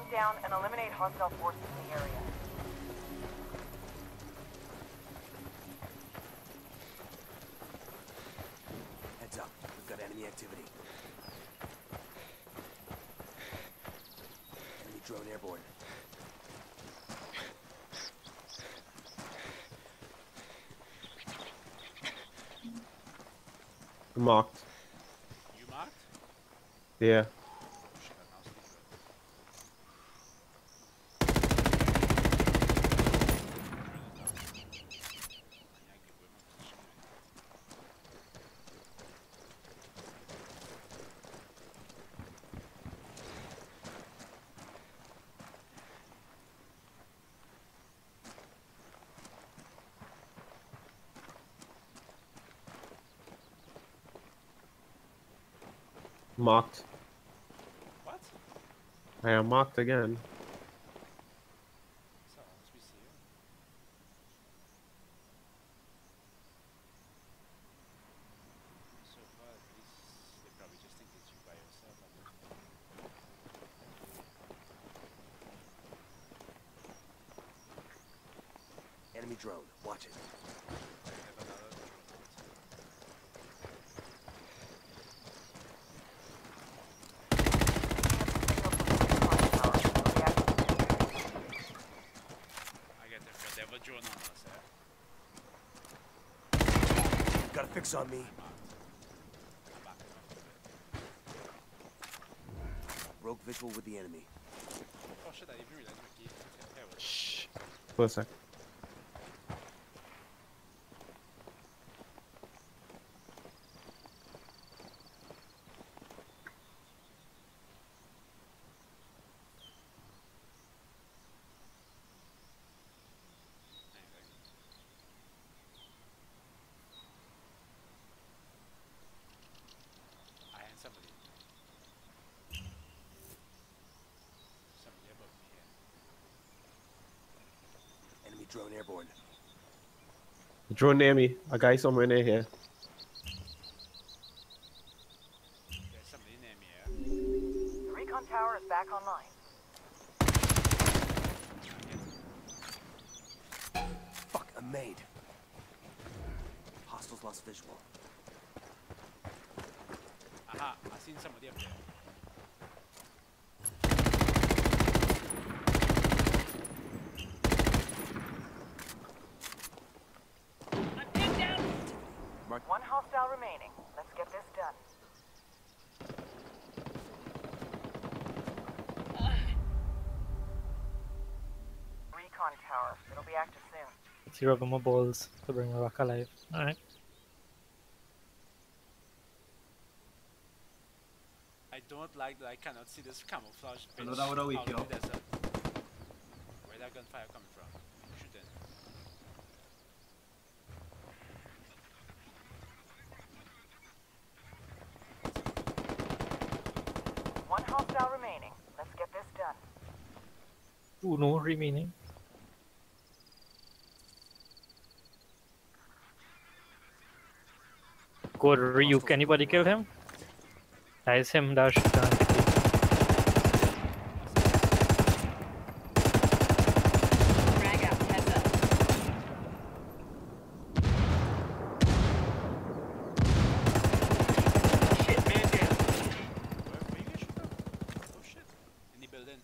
Hunt down and eliminate hostile forces in the area. Heads up. We've got enemy activity. Enemy drone airborne. Marked. You marked? Yeah. Oh shit, I now see it. Marked. What? I am marked again. So, as we see it. So far, at least, they probably just think it's you by yourself. I don't Enemy drone. Watch it. I have another drone outside. I get the Red Devil drone on us, eh? Got a fix on me. I'm back. Rogue visual with the enemy. Oh shit, I even realized my key. Okay, well, Shh. For a sec. I had somebody. Somebody above me here. Enemy drone airborne. The drone near me. A guy somewhere near here. There's somebody near me here. The recon tower is back online. Fuck, I'm made. Hostiles lost visual. Aha, I seen somebody up there. One hostile remaining. Let's get this done. Recon tower. It'll be active soon. Zero of my balls to bring me back alive. Alright. I don't like that I cannot see this camouflage bitch Hello, that would always out in kill. the desert. Where that gunfire coming from? Shooting. One hostile remaining. Let's get this done. Uno remaining. Good Ryuk, anybody kill him? Is him, Dash out, heads up. Shit, man down. Where, where you guys shoot from? Oh shit. In the building.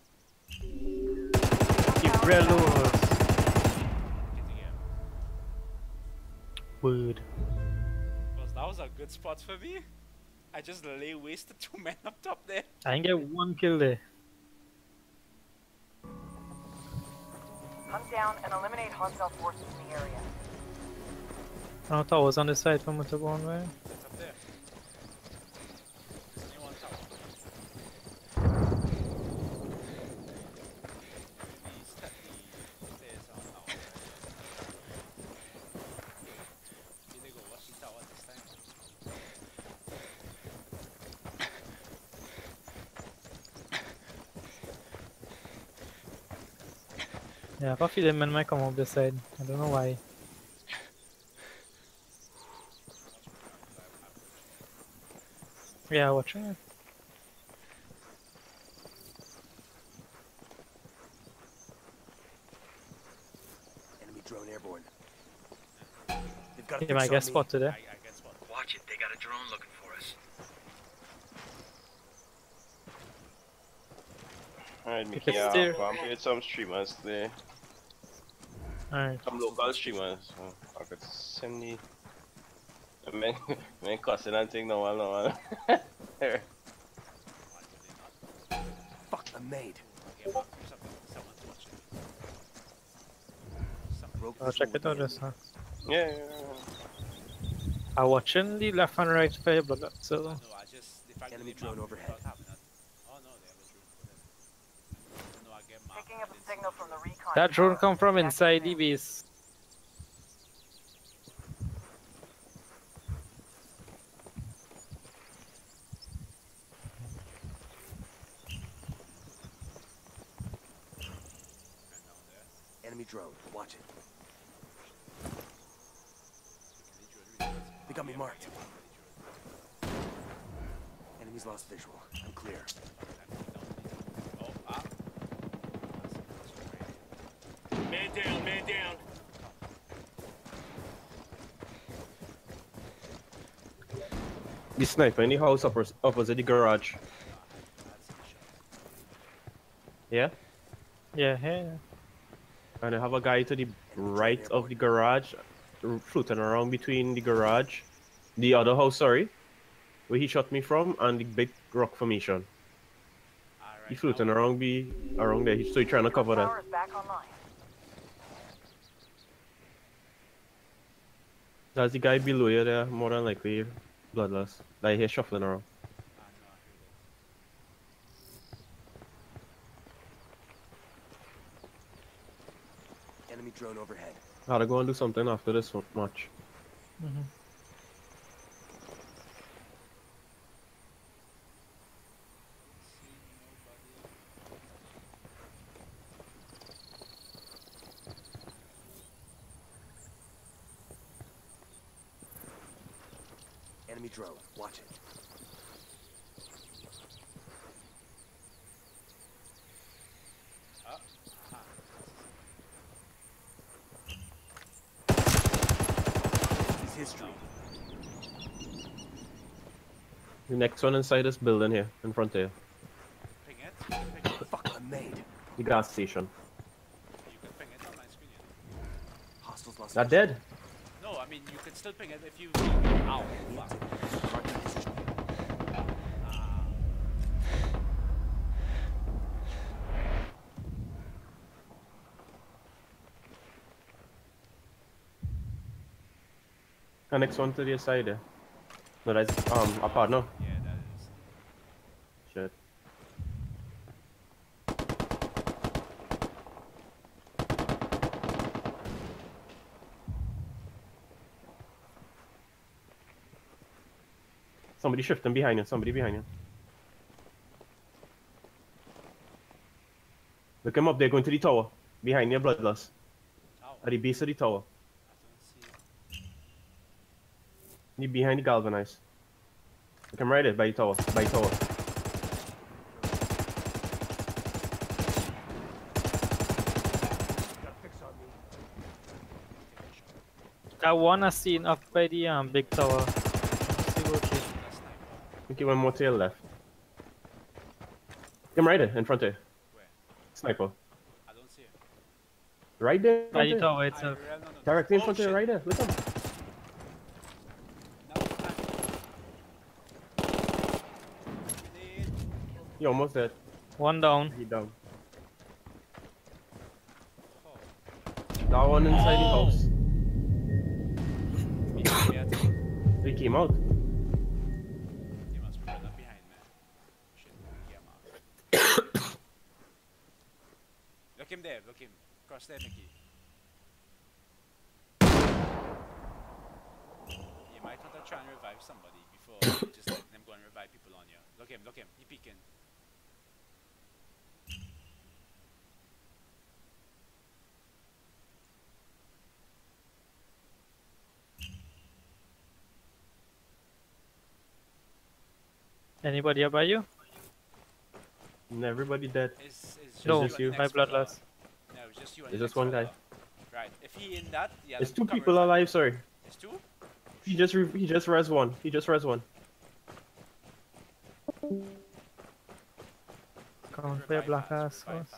Ibrelos. Getting him. Word. Was that was a good spot for me? I just lay waste to two men up top there. I can get one kill there. Hunt down and eliminate hostile forces in the area. No towers on the side from what to go Yeah, coffee lemon might come up this side. I don't know why. Yeah, watch it. Enemy drone airborne. They've got. Yeah, I get spotted today? I, I. Watch it. They got a drone looking for us. Alright, Miki, uh, I'm here jetzt am Stream, als der. Alright. Some local streamers. Oh, so I could send the. Man, man, cussing and thing no one, no one. Why do they not? Fuck, I'm made. Okay, oh, well, something, someone's watching. Something. Rogue I'll check it out the just now. yeah, yeah, yeah. I'm watching the left and right for your blood, so No, I just the fact Enemy drone overhead. without having it. Oh no, they have a drone. Whatever. No, I get marked. Picking up I a signal from the recon that drone tower. come from Back inside the base. And down there. Enemy drone. Watch it. They drone really They got me marked. yeah, yeah, Enemy's lost visual. I'm clear. drone. Oh, ah. That's- that's right. Man down, man down. The sniper in the house uppers, opposite the garage. That's the shot. Yeah? Yeah, yeah. And I have a guy to the right of the garage, floating around between the garage, the other house, sorry, where he shot me from, and the big rock formation. He floating around be around there. He's so he trying to cover that. Tower is back online. That's the guy below you there, more than likely bloodless. Like he's shuffling around. I. Enemy drone overhead. Gotta go and do something after this one- match. Mhm. See nobody. Enemy drone. Watch it. Ah. History. The next one inside this building here, in front of you. Ping it. Ping it. Fuck, I'm made. The gas station. You can ping it on my screen. You know. Hostiles lost That visual. dead? No, I mean you can still ping it if you. Ow! Fuck. The next one to the side there. No, that's um a partner. Yeah, that is. Shit. Somebody shifting behind you. Somebody behind you. Look him up there, going to the tower. Behind your bloodlust. At the base of the tower. I don't see. He behind the galvanized. Look him right there by the tower. By the tower. Got a fix on me. That one I seen up by the um big tower. Let's see what it is. That's sniper. Think you one more to your left. Him right there, in front of you. Where? Sniper. I don't see it. Right there. in By front the of you. tower itself. no, no, no. Directly in Oh, front of you, right there. Look up. Now You almost dead. One down. He down. That one inside the Oh. house. Me too, yeah. He came out. He must be right up behind me. Shit, yeah, man. look him there, look him. Cross there, Mickey. You might want to try and revive somebody before just let them go and revive people on you. Look him, look him. He peeking. Anybody up by you? And everybody dead. Is is No, just you. and my next fella. bloodlust. No, it's just you and It's just one fella. guy. Right. If he in that, yeah. There's two people him. alive, sorry. There's two? He just re- he just res one. He just res one. Come play a black ass first.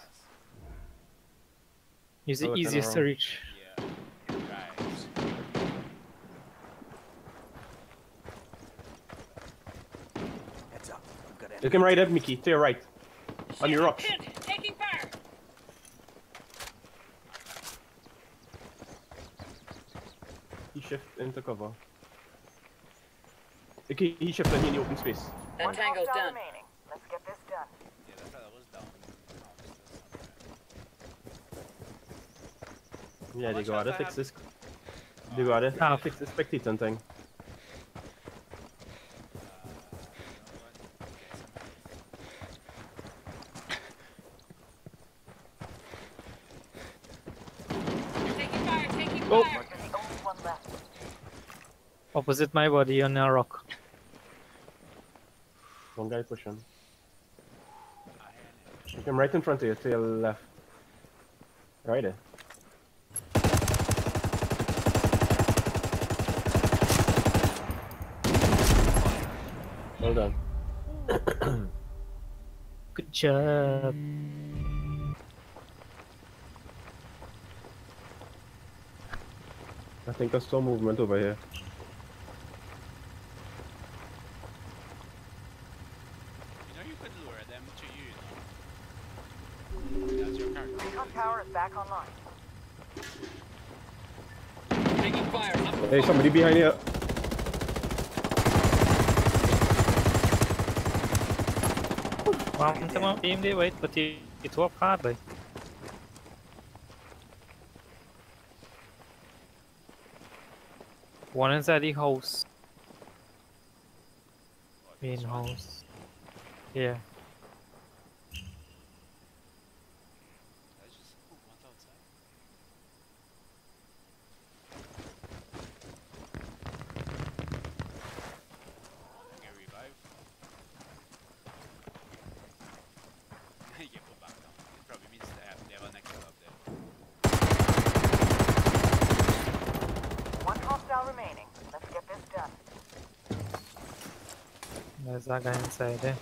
He's the Oh, easiest to reach. Yeah. Right. Heads up. We've Look him right at Mickey, to your right. On your rocks. Taking fire. He shift into cover. Okay, he shift in the open space. That One tango's hostile done. remaining. Let's get this done. Yeah, that fella was down. Yeah, they much gotta health fix this. They gotta Half. fix this spectator thing. Taking fire. Taking Oh. fire. You're the only one left. Opposite my body on a rock. One guy pushing. Him right in front of you, to your left. Right there. Well done. Good job. I think I saw movement over here. You know you could lure them to you, you know? That's your character. Tower is back online. Taking fire. Hey, somebody behind you. One to my team, they wait, but he, it worked hard, boy. One inside the house. Main house. Yeah. That's just ooh, one's outside. Get revive. Get put back down. It probably means they have, they have an extra up there. One hostile remaining. Let's get this done. There's that guy inside there.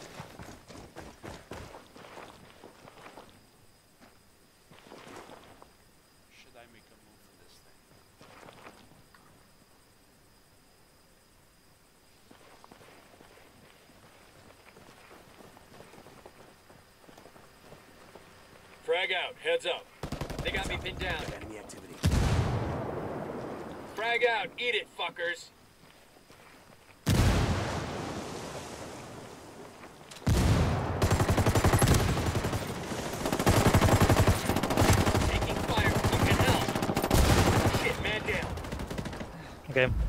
Should I make a move for this thing? Frag out. Heads up. They got me pinned down. enemy activity. Frag out. Eat it, fuckers. Taking